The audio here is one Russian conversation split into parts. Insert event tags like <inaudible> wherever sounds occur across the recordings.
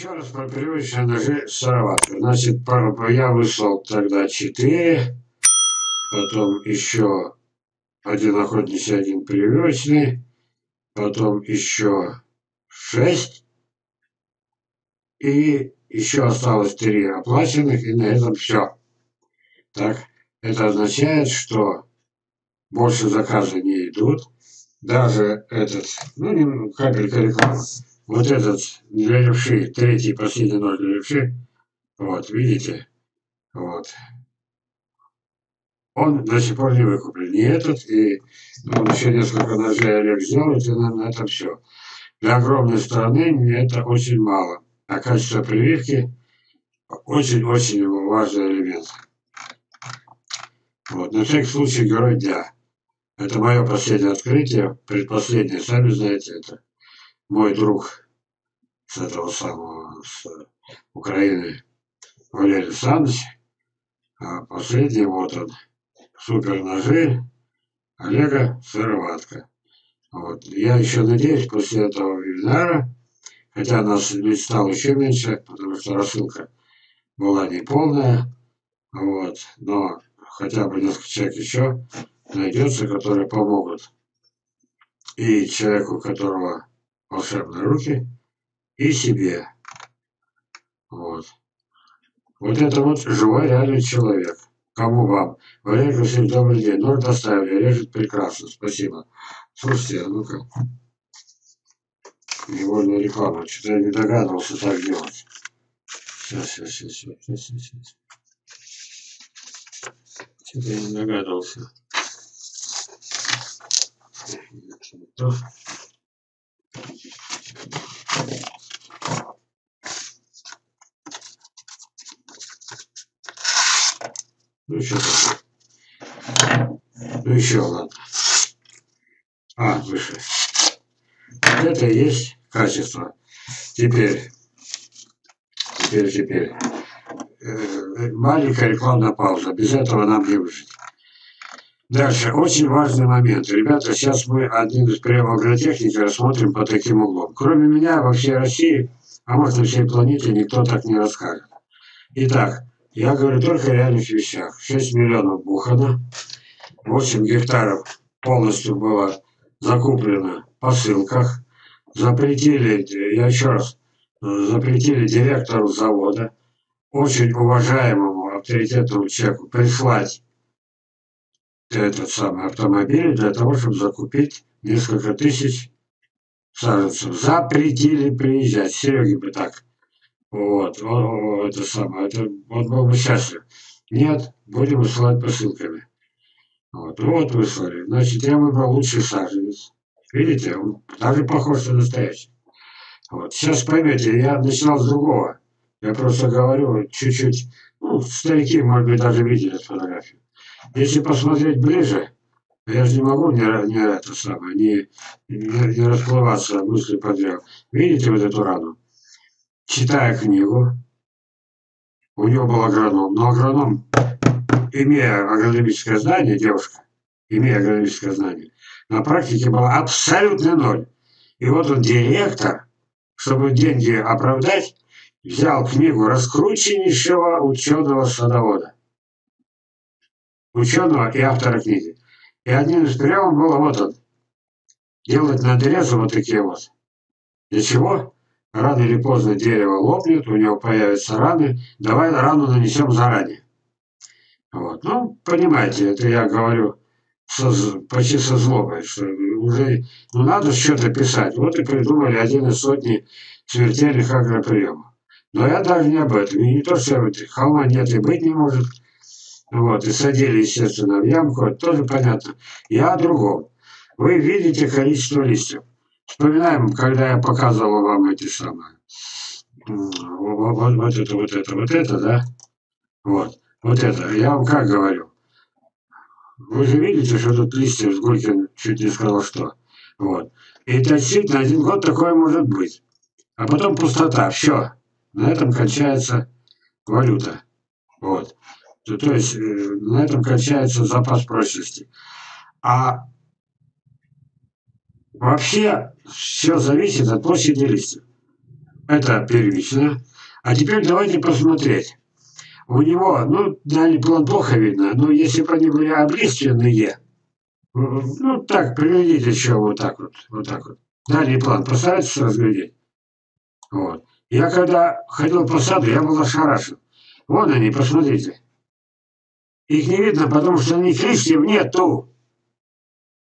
Еще раз про привычные ножи сыроватка. Значит, я выслал тогда 4, потом еще один охотничий, один привычный, потом еще 6, и еще осталось 3 оплаченных, и на этом все. Так, это означает, что больше заказы не идут. Даже этот, ну, капелька рекламы вот этот для левши, третий последний нож для левши, вот, видите, вот, он до сих пор не выкуплен. Не этот, и ну, еще несколько ножей Олег сделает, и на, на этом все. Для огромной страны это очень мало. А качество прививки очень-очень важный элемент. Вот, на всякий случай герой дня. Это мое последнее открытие, предпоследнее, сами знаете это мой друг с этого самого, с Украины, Валерий Александрович, а последний вот он, супер ножи Олега Сыроватка. Вот. Я еще надеюсь, после этого вебинара, хотя нас ведь стало еще меньше, потому что рассылка была неполная, вот, но хотя бы несколько человек еще найдется, которые помогут и человеку, у которого волшебные руки и себе. Вот. Вот это вот живой реальный человек. Кому вам? Валерий Васильевич, добрый день. Нож доставили, режет прекрасно, спасибо. Слушайте, а ну-ка. Невольная реклама. Что-то я не догадывался так делать. Сейчас, сейчас, сейчас, сейчас, сейчас, сейчас. Что-то я не догадывался. То. Ну еще Ну еще ладно. А, выше. Вот это и есть качество. Теперь, теперь, теперь. Э, маленькая рекламная пауза. Без этого нам не выжить. Дальше. Очень важный момент. Ребята, сейчас мы один из приемов агротехники рассмотрим по таким углом. Кроме меня, во всей России, а может на всей планете, никто так не расскажет. Итак, я говорю только о реальных вещах. 6 миллионов бухано, 8 гектаров полностью было закуплено в посылках. Запретили, я еще раз, запретили директору завода, очень уважаемому авторитетному человеку, прислать этот самый автомобиль для того, чтобы закупить несколько тысяч саженцев. Запретили приезжать. Сереге бы так вот, он, это самое, это, он был бы счастлив. Нет, будем высылать посылками. Вот, вот выслали. Значит, я выбрал лучший саженец. Видите, он даже похож на настоящий. Вот, сейчас поймете, я начинал с другого. Я просто говорю чуть-чуть, ну, старики, может быть, даже видели эту фотографию. Если посмотреть ближе, я же не могу не, не это самое, не, не, не расплываться мысли подряд. Видите вот эту рану? читая книгу, у него был агроном, но агроном, имея агрономическое знание, девушка, имея агрономическое знание, на практике была абсолютный ноль. И вот он директор, чтобы деньги оправдать, взял книгу раскрученнейшего ученого-садовода. Ученого и автора книги. И один из приемов был вот он. Делать надрезы вот такие вот. Для чего? Рано или поздно дерево лопнет, у него появятся раны, давай рану нанесем заранее. Вот. Ну, понимаете, это я говорю со, почти со злобой, что уже ну, надо что-то писать. Вот и придумали один из сотни смертельных агроприемов. Но я даже не об этом. И не то, что холма нет и быть не может. Вот, и садили, естественно, в ямку, это тоже понятно. Я о другом. Вы видите количество листьев. Вспоминаем, когда я показывал вам эти самые, вот, вот это, вот это, вот это, да? Вот, вот это. Я вам как говорю? Вы же видите, что тут листья с Гулькин чуть не сказал, что. Вот. И это действительно один год такое может быть. А потом пустота. Все. На этом кончается валюта. Вот. То, то есть э, на этом кончается запас прочности. А Вообще все зависит от площади листьев. Это первично. А теперь давайте посмотреть. У него, ну, дальний план плохо видно, но если бы они были облиственные, ну, так, приведите еще вот так вот, вот так вот. Дальний план, постарайтесь разглядеть. Вот. Я когда ходил по саду, я был ошарашен. Вон они, посмотрите. Их не видно, потому что у них листьев нету.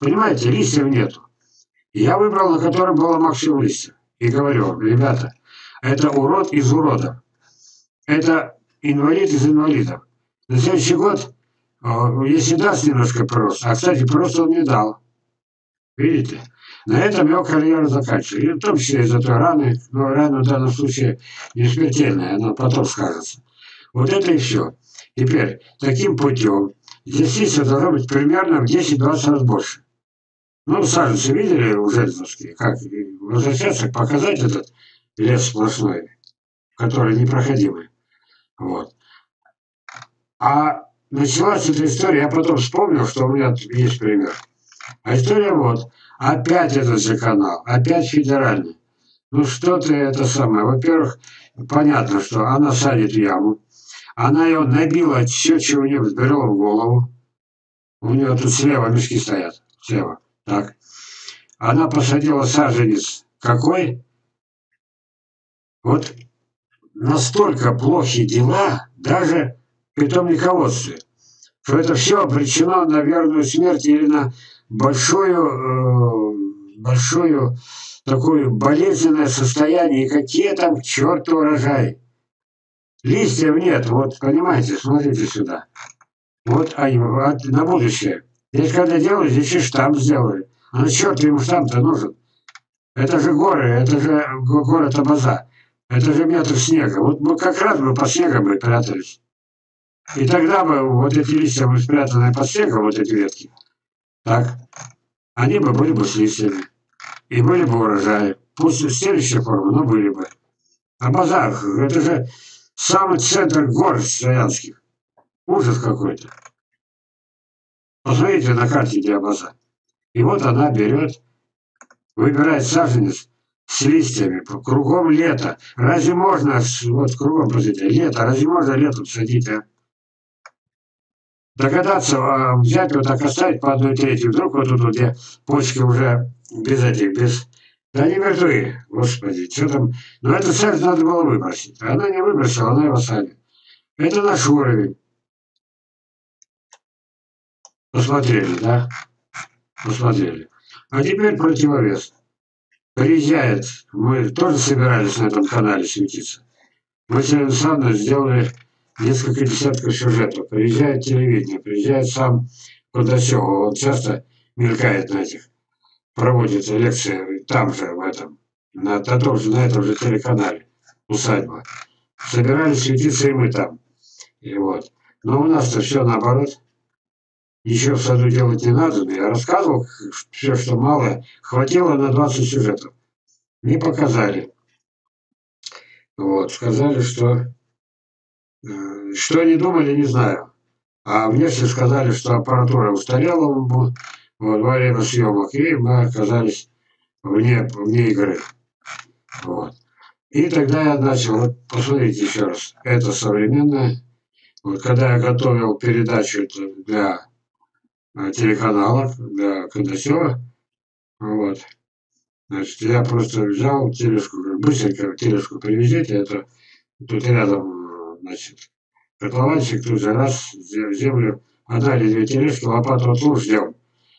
Понимаете, листьев нету. Я выбрал, на котором было максимум листьев. И говорю, ребята, это урод из уродов. Это инвалид из инвалидов. На следующий год, если даст немножко прирост, а, кстати, прирост он не дал. Видите? На этом его карьера заканчивается. И в том числе из-за той раны, но рана в данном случае не смертельная, она потом скажется. Вот это и все. Теперь, таким путем, здесь должно быть примерно в 10-20 раз больше. Ну, саженцы видели у Жельцовские, как возвращаться, показать этот лес сплошной, который непроходимый. Вот. А началась эта история, я потом вспомнил, что у меня есть пример. А история вот. Опять этот же канал, опять федеральный. Ну что ты это самое. Во-первых, понятно, что она садит яму. Она ее набила все, что у нее взбрело в голову. У нее тут слева мешки стоят. Слева. Так. Она посадила саженец. Какой? Вот настолько плохи дела, даже в питомниководстве, что это все обречено на верную смерть или на большую, э, большую такое болезненное состояние. И какие там к черту урожай. Листьев нет, вот понимаете, смотрите сюда. Вот они, вот, на будущее. Здесь когда делаю, здесь и штамп сделаю. А на черт ему штамп-то нужен? Это же горы, это же город Абаза. Это же метр снега. Вот мы как раз бы по снегу бы прятались. И тогда бы вот эти листья бы спрятаны под снегом, вот эти ветки, так, они бы были бы с листьями. И были бы урожаи. Пусть следующая форма, но были бы. А базар, это же самый центр гор славянских. Ужас какой-то. Посмотрите на карте диапаза. И вот она берет, выбирает саженец, с листьями, кругом лето. Разве можно, вот кругом, простите, лето, разве можно летом садить, а? Догадаться, а, взять вот так оставить по одной трети, вдруг вот тут вот где почки уже без этих, без... Да не мертвые, господи, что там... Но эту цель надо было выбросить. Она не выбросила, она его садит. Это наш уровень. Посмотрели, да? Посмотрели. А теперь противовес приезжает, мы тоже собирались на этом канале светиться. Мы с Александром сделали несколько десятков сюжетов. Приезжает телевидение, приезжает сам Кудасев, он часто мелькает на этих, проводит лекции там же, в этом, на, на, том же, на этом же телеканале, усадьба. Собирались светиться и мы там. И вот. Но у нас-то все наоборот. Еще в саду делать не надо, но я рассказывал все, что мало, хватило на 20 сюжетов. Не показали. Вот, сказали, что... Э, что они думали, не знаю. А внешне сказали, что аппаратура устарела вот, во время съемок, и мы оказались вне, вне игры. Вот. И тогда я начал, вот посмотрите еще раз, это современное. Вот когда я готовил передачу для телеканалов для Кондосева. Вот. Значит, я просто взял тележку, быстренько тележку привезите, это тут рядом, значит, котлованчик тут же раз землю, одна или две тележки, лопату вот луж ждем.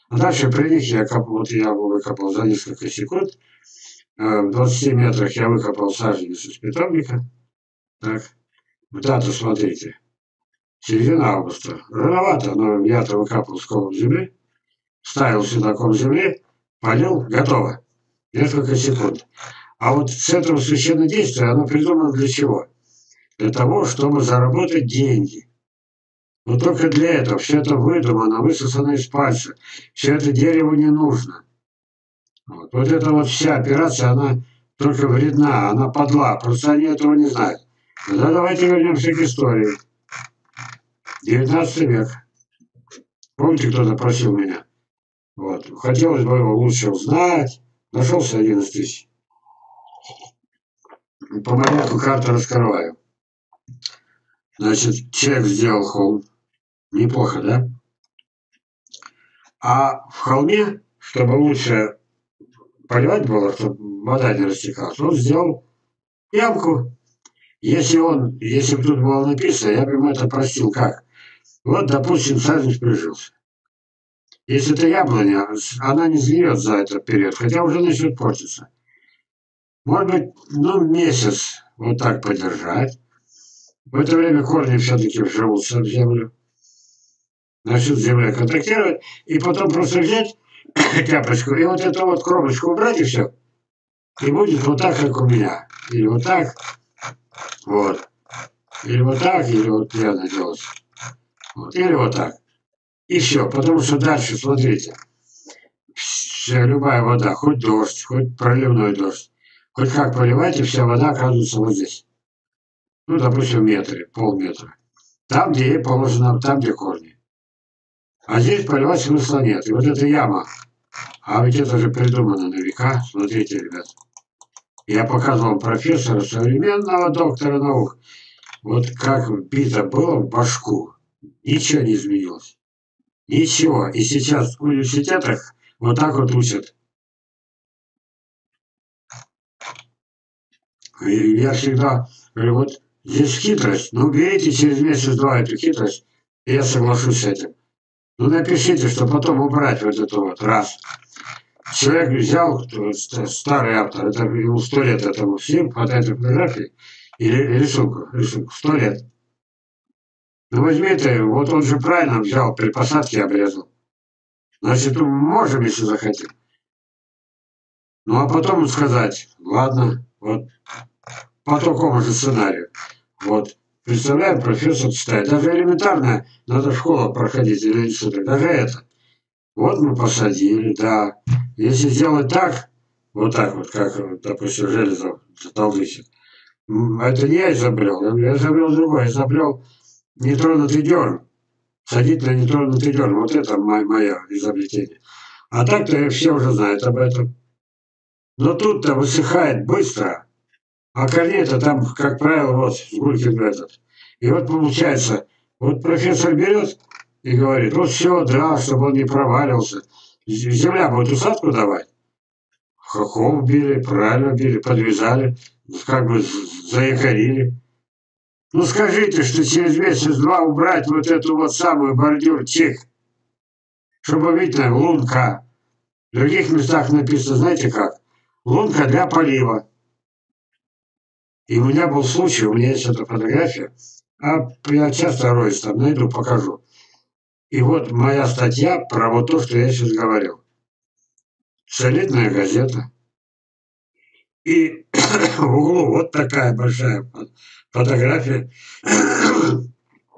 А дальше при них я, коп, вот я выкопал за несколько секунд, э, в 20 метрах я выкопал саженец из питомника. Так, дату смотрите середина августа. Рановато, но я-то выкапывал с колом земли, ставил сюда ком земли, полил, готово. Несколько секунд. А вот центром священного действия оно придумано для чего? Для того, чтобы заработать деньги. Но только для этого. Все это выдумано, высосано из пальца. Все это дереву не нужно. Вот, вот эта вот вся операция, она только вредна, она подла. Просто они этого не знают. Тогда давайте вернемся к истории. 19 век. Помните, кто-то просил меня? Вот. Хотелось бы его лучше узнать. Нашелся 11 тысяч. помаленьку карту раскрываю. Значит, человек сделал холм. Неплохо, да? А в холме, чтобы лучше поливать было, чтобы вода не растекалась, он сделал ямку. Если он, если бы тут было написано, я бы ему это простил как? Вот, допустим, саженец прижился. Если это яблоня, она не сгниет за этот период, хотя уже начнет портиться. Может быть, ну, месяц вот так подержать. В это время корни все-таки вживутся в землю. Начнут с землей контактировать. И потом просто взять <coughs> тряпочку и вот эту вот кромочку убрать и все. И будет вот так, как у меня. Или вот так. Вот. Или вот так, или вот я наделался. Вот. Или вот так. И все. Потому что дальше, смотрите. Вся, любая вода, хоть дождь, хоть проливной дождь, хоть как поливайте, вся вода оказывается вот здесь. Ну, допустим, метре, полметра. Там, где ей положено, там, где корни. А здесь поливать смысла нет. И вот эта яма, а ведь это же придумано на века. Смотрите, ребят. Я показывал профессора, современного доктора наук. Вот как бита было в башку. Ничего не изменилось. Ничего. И сейчас в университетах вот так вот учат. И я всегда говорю, вот здесь хитрость. Ну, уберите через месяц-два эту хитрость, и я соглашусь с этим. Ну, напишите, что потом убрать вот это вот. Раз. Человек взял, старый автор, это ему сто лет этому всем, хватает фотографии или рисунку, рисунку, сто лет. Ну возьми ты, вот он же правильно взял, при посадке обрезал. Значит, мы можем, если захотим. Ну а потом сказать, ладно, вот по такому же сценарию. Вот, представляем, профессор читает. Даже элементарно надо школу проходить или что-то. Даже это. Вот мы посадили, да. Если сделать так, вот так вот, как, допустим, Железов, Талдыхин, это не я изобрел, я изобрел другое, изобрел нетронутый дерн. Садить на нетронутый дерн, вот это мое изобретение. А так-то все уже знают об этом. Но тут-то высыхает быстро, а корней-то там, как правило, вот Гулькин этот. И вот получается, вот профессор берет и говорит, вот все, да, чтобы он не провалился. Земля будет усадку давать. Хохов били, правильно били, подвязали, как бы заякорили. Ну скажите, что через месяц-два убрать вот эту вот самую бордюрчик, чтобы видно лунка. В других местах написано, знаете как? Лунка для полива. И у меня был случай, у меня есть эта фотография, а я часто роюсь там, найду, покажу. И вот моя статья про вот то, что я сейчас говорил. Солидная газета. И <clears throat> в углу вот такая большая фотография.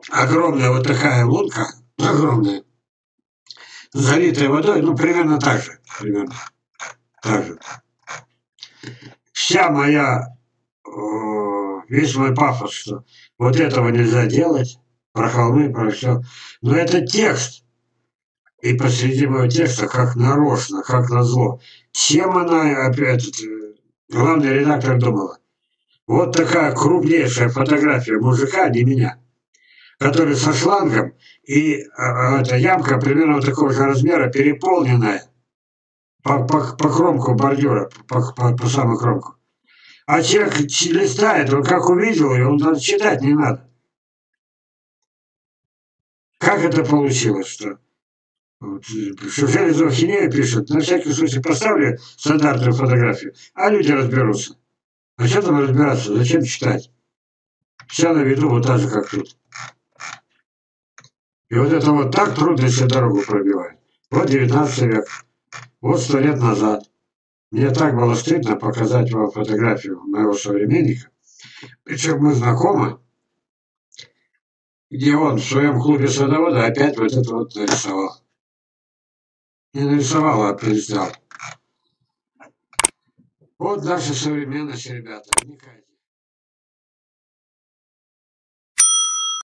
Огромная вот такая лунка, огромная, залитая водой, ну, примерно так же. Примерно так же. Вся моя, весь мой пафос, что вот этого нельзя делать, про холмы, про все. Но это текст. И посреди моего текста, как нарочно, как назло. Чем она, опять, главный редактор думала? Вот такая крупнейшая фотография мужика, не меня, который со шлангом, и а, эта ямка примерно такого же размера, переполненная по, по, по кромку бордюра, по, по, по самую кромку. А человек листает, он как увидел ее, он даже читать не надо. Как это получилось, что вот, Железов хинея пишет, на всякий случай поставлю стандартную фотографию, а люди разберутся. А что там разбираться? Зачем читать? Вся на виду вот так же, как тут. И вот это вот так трудно себе дорогу пробивать. Вот 19 век. Вот сто лет назад. Мне так было стыдно показать вам фотографию моего современника. Причем мы знакомы. Где он в своем клубе садовода опять вот это вот нарисовал. Не нарисовал, а переснял. Вот наша современность, ребята. Вникайте.